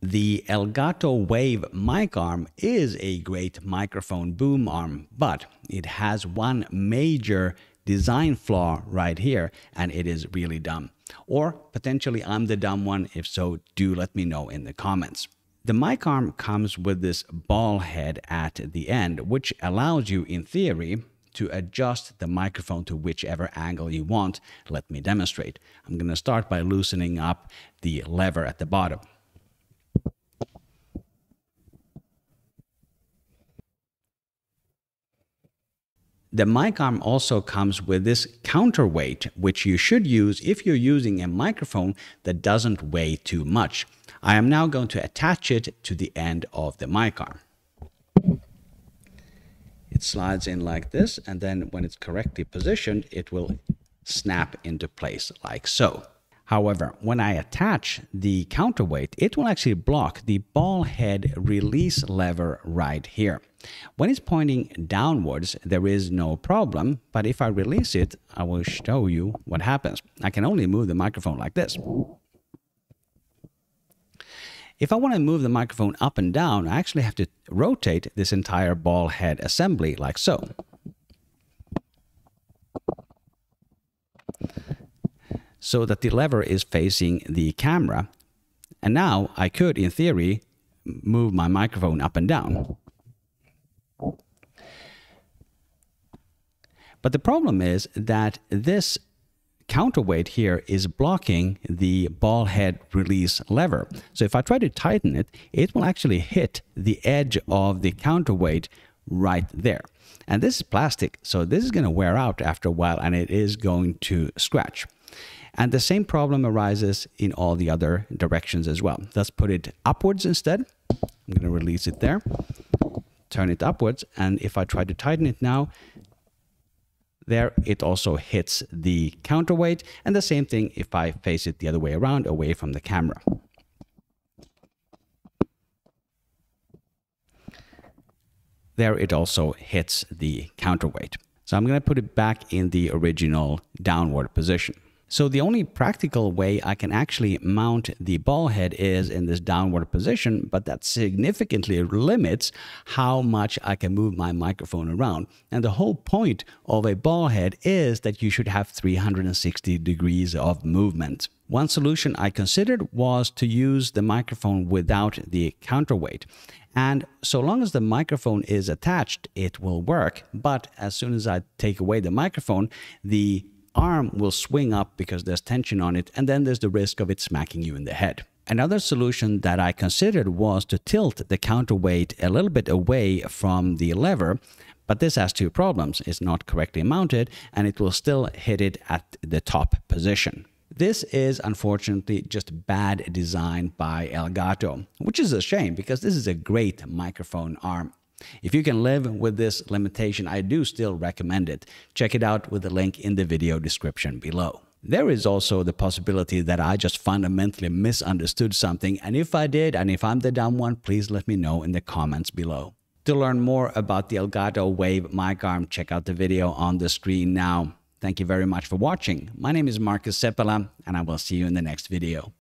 The Elgato Wave mic arm is a great microphone boom arm, but it has one major design flaw right here, and it is really dumb. Or potentially I'm the dumb one. If so, do let me know in the comments. The mic arm comes with this ball head at the end, which allows you, in theory, to adjust the microphone to whichever angle you want. Let me demonstrate. I'm going to start by loosening up the lever at the bottom. The mic arm also comes with this counterweight, which you should use if you're using a microphone that doesn't weigh too much. I am now going to attach it to the end of the mic arm. It slides in like this, and then when it's correctly positioned, it will snap into place like so. However, when I attach the counterweight, it will actually block the ball head release lever right here. When it's pointing downwards, there is no problem, but if I release it, I will show you what happens. I can only move the microphone like this. If I want to move the microphone up and down, I actually have to rotate this entire ball head assembly like so. So that the lever is facing the camera. And now I could, in theory, move my microphone up and down. But the problem is that this counterweight here is blocking the ball head release lever. So if I try to tighten it, it will actually hit the edge of the counterweight right there. And this is plastic, so this is going to wear out after a while and it is going to scratch. And the same problem arises in all the other directions as well. Let's put it upwards instead. I'm going to release it there, turn it upwards. And if I try to tighten it now, there it also hits the counterweight. And the same thing if I face it the other way around, away from the camera. There it also hits the counterweight. So I'm going to put it back in the original downward position. So the only practical way I can actually mount the ball head is in this downward position, but that significantly limits how much I can move my microphone around. And the whole point of a ball head is that you should have 360 degrees of movement. One solution I considered was to use the microphone without the counterweight. And so long as the microphone is attached, it will work. But as soon as I take away the microphone, the arm will swing up because there's tension on it, and then there's the risk of it smacking you in the head. Another solution that I considered was to tilt the counterweight a little bit away from the lever, but this has two problems. It's not correctly mounted and it will still hit it at the top position. This is unfortunately just bad design by Elgato, which is a shame because this is a great microphone arm. If you can live with this limitation, I do still recommend it. Check it out with the link in the video description below. There is also the possibility that I just fundamentally misunderstood something, and if I did, and if I'm the dumb one, please let me know in the comments below. To learn more about the Elgato Wave mic arm, check out the video on the screen now. Thank you very much for watching. My name is Markus Seppälä, and I will see you in the next video.